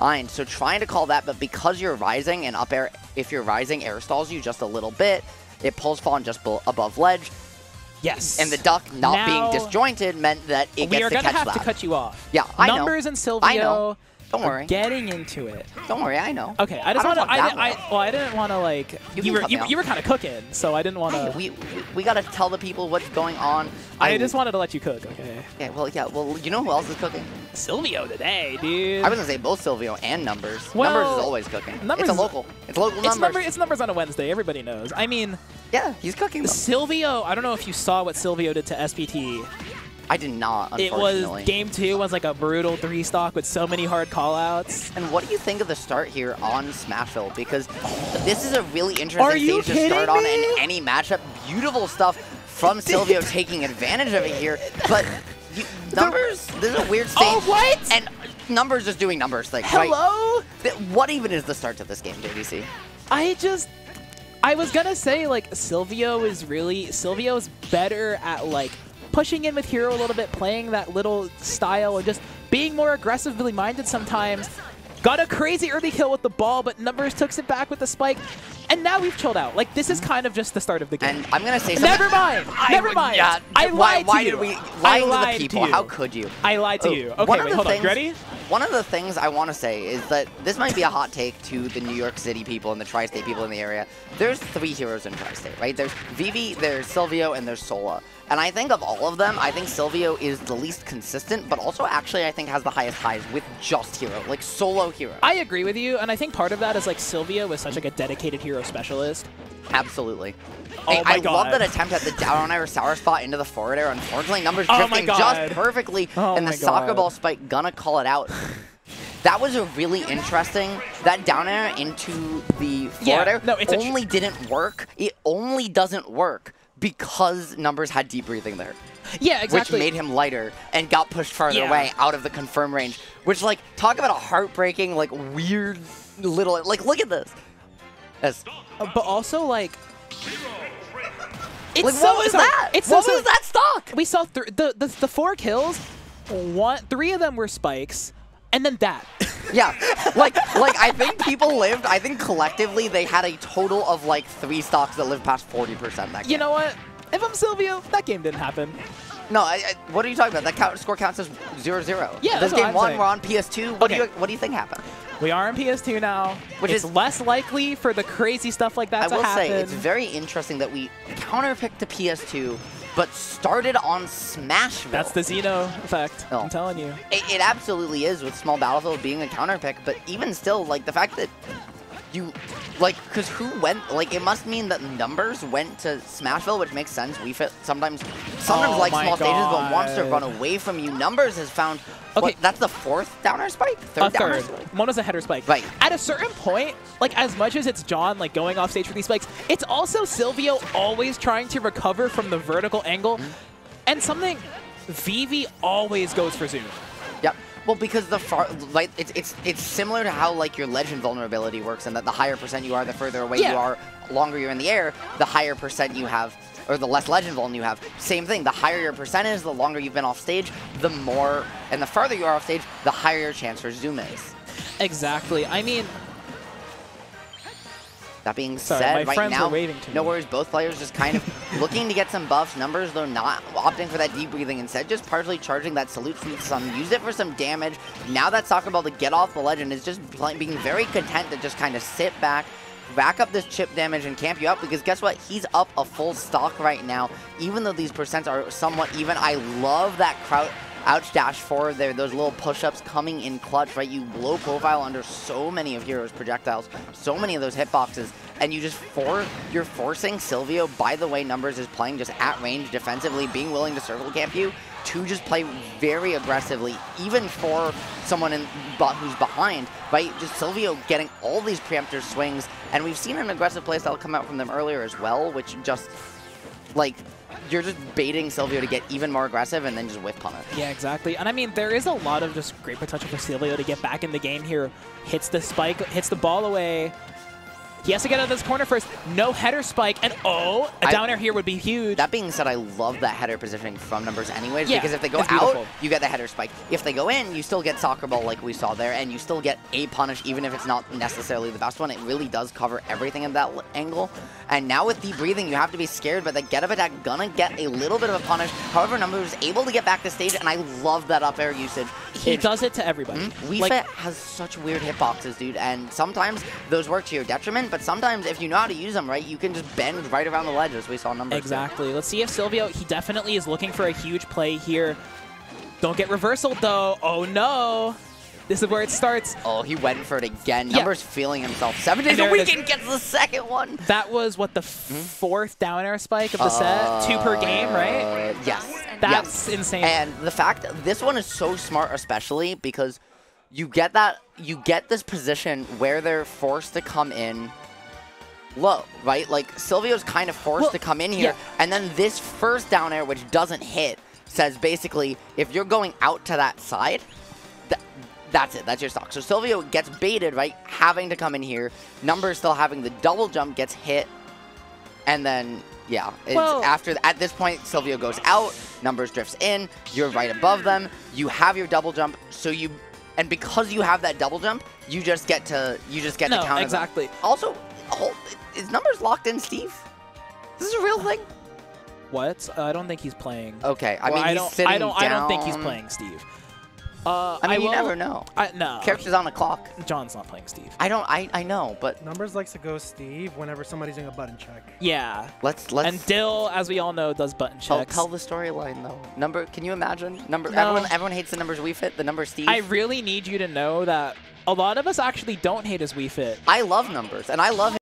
Ein. So trying to call that, but because you're rising and up air, if you're rising, air stalls you just a little bit. It pulls Fawn just above ledge. Yes. And the duck not Now- being disjointed meant that it we gets are to catch have that. to cut you off. Yeah, I know. Numbers and Silvio. I know. Don't worry. Getting into it. Don't worry, I know. Okay, I just want to. I, didn't- I, well, I didn't want to like. You You, were you, you were kind of cooking, so I didn't want to. we, we, we gotta tell the people what's going on. I just wanted to let you cook. Okay. Yeah, well, yeah, well, you know who else is cooking? Silvio today, dude. I was gonna say both Silvio and Numbers. Well, numbers is always cooking. Numbers it's a is- local. It's local it's numbers. number. It's numbers on a Wednesday. Everybody knows. I mean, yeah, he's cooking them. Silvio. I don't know if you saw what Silvio did to SPT. I did not, It was game two was like a brutal three stock with so many hard callouts. And what do you think of the start here on Smashville? Because this is a really interesting stage to start kidding on in any matchup. Beautiful stuff from Silvio taking advantage of it here. But you, numbers, this is a weird stage. Oh, what? And numbers just doing numbers right? Hello. Th- What even is the start to this game, JDC? I just I was gonna say like Silvio is really Silvio's better at like pushing in with hero a little bit, playing that little style, and just being more aggressively minded sometimes. Got a crazy early kill with the ball, but numbers took it back with the spike, and now we've chilled out. Like this is kind of just the start of the game. And I'm gonna say something. Never mind. I Never would- mind. Yeah, I why, lied why to did you. we I lying to the people? you. How could you? I lied to Oh, you. Okay, wait, hold things, on. Ready? One of the things I want to say is that this might be a hot take to the New York City people and the tri-state people in the area. There's three heroes in tri-state, right? There's Vivi, there's Silvio, and there's Sola. And I think of all of them, I think Silvio is the least consistent, but also actually I think has the highest highs with just hero, like solo hero. I agree with you, and I think part of that is like Silvio was such like a dedicated hero specialist. Absolutely. Oh Hey, I love that attempt at the down air sour spot into the forward air. Unfortunately, numbers Oh drifting God. just perfectly, Oh and the soccer God. ball spike gonna call it out. That was a really interesting. That down air into the forward Yeah, air no, it's only didn't work. It only doesn't work because numbers had deep breathing there, Yeah, exactly. which made him lighter and got pushed farther Yeah. away out of the confirm range. Which, like, talk about a heartbreaking, like, weird little. Like, look at this. That's, Uh, but also like it's like, so, what was sorry, that? It's what so, was that stock? We saw th the, the the four kills. One, three of them were spikes, and then that. Yeah, like like I think people lived. I think collectively they had a total of like three stocks that lived past forty percent. That game. you know what? If I'm Silvio, that game didn't happen. No, I, I, what are you talking about? That count, score counts as 0-0. Yeah, this game one. saying. We're on PS2. What do you what do you think happened? We are on PS2 now, Which it's is- less likely for the crazy stuff like that I to will happen. say it's very interesting that we counterpicked to PS2, but started on Smashville. That's the Xeno effect. No. I'm telling you. It, it absolutely is with Small Battlefield being a counter pick, but even still, like the fact that you, like, because who went, like, it must mean that numbers went to Smashville, which makes sense. Wii Fit sometimes, sometimes Oh like small stages, but wants to God. run away from you. Numbers has found, Okay. what, that's the fourth down air spike? Third a down air third. spike? One was a header spike. Right. At a certain point, like as much as it's John like going off stage for these spikes, it's also Silvio always trying to recover from the vertical angle. Mm-hmm. And something Vivi always goes for zoom. Well, because the far, like, it's it's it's similar to how like your ledge invulnerability works, and that the higher percent you are, the further away Yeah. you are, longer you're in the air, the higher percent you have, or the less ledge invuln you have. Same thing. The higher your percent is, the longer you've been off stage, the more, and the farther you are off stage, the higher your chance for zoom is. Exactly. I mean, That being Sorry, said, right now, no worries. Both players just kind of looking to get some buffs. Numbers, though, not opting for that deep breathing. Instead, just partially charging that salute from some, use it for some damage. Now that soccer ball to get off the legend is just playing, being very content to just kind of sit back, rack up this chip damage and camp you up. Because guess what? He's up a full stock right now. Even though these percents are somewhat even, I love that crowd ouch dash forward there, those little push-ups coming in clutch, right? You low profile under so many of Hero's projectiles, so many of those hitboxes, and you just for you're forcing Silvio, by the way numbers is playing just at range defensively, being willing to circle camp you, to just play very aggressively, even for someone in who's behind, right? Just Silvio getting all these preemptor swings, and we've seen an aggressive playstyle come out from them earlier as well, which just like you're just baiting Silvio to get even more aggressive and then just whiff punish. yeah, exactly. And I mean, there is a lot of just great potential for Silvio to get back in the game here. Hits the spike, hits the ball away. He has to get out of this corner first. No header spike, and oh, a down air here would be huge. That being said, I love that header positioning from numbers anyways, Yeah, because if they go out, you get the header spike. If they go in, you still get soccer ball like we saw there, and you still get a punish, even if it's not necessarily the best one. It really does cover everything in that angle. And now with deep breathing, you have to be scared, but the get up attack gonna get a little bit of a punish. However, numbers able to get back to stage, and I love that up air usage. he It- does it to everybody. Mm-hmm. Wii Like, has such weird hitboxes, dude, and sometimes those work to your detriment, but sometimes if you know how to use them right, you can just bend right around the ledge, as we saw numbers. Exactly. Let's see if Silvio, he definitely is looking for a huge play here. Don't get reversal though. Oh no. This is where it starts. Oh, he went for it again. Yeah. Numbers feeling himself. Seven days a week and gets the second one. That was what the fourth down air spike of the set, two per game, right? Uh, yes. That's yes. insane. And the fact this one is so smart, especially because you get that you get this position where they're forced to come in low, right? Like Silvio's kind of forced Well, to come in here, yeah. and then this first down air, which doesn't hit, says basically if you're going out to that side, th- that's it. That's your stock. So Silvio gets baited, right? Having to come in here. Numbers still having the double jump gets hit, and then yeah, it's after at this point Silvio goes out. Numbers drifts in. You're right above them. You have your double jump, so you. And because you have that double jump, you just get to you just get No, to counter them. exactly. Also, hold, is numbers locked in, Steve? This is a real thing. What? Uh, I don't think he's playing. Okay, I Well, mean I he's don't. sitting I don't. I don't think he's playing Steve. Uh, I mean, you will- never know. I, no, Characters on the clock. John's not playing Steve. I don't. I I know, but Numbers likes to go Steve whenever somebody's doing a button check. Yeah, let's let's. and Dill, as we all know, does button tell, checks. tell the storyline though. Number. Can you imagine? Number. No. Everyone. Everyone hates the numbers Wii Fit. The number Steve. I really need you to know that a lot of us actually don't hate his Wii Fit. I love numbers, and I love